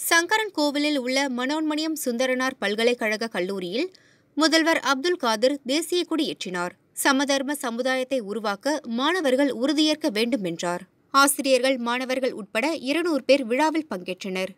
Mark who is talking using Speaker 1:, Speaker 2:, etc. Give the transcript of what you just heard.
Speaker 1: சங்கரன் கோவிலில் உள்ள மனோன்மணியம் சுந்தரனார் பல்கலைக்கழக கல்லூரியில் முதல்வர் அப்துல் காதிர் தேசிய கொடி ஏற்றினார். சமதர்ம சமுதாயத்தை உருவாக்க மாணவர்கள் உறுதியேற்க வேண்டும் என்றார். ஆசிரியர்கள் மாணவர்கள் உட்பட இருநூறு பேர் விழாவில் பங்கேற்றனர்.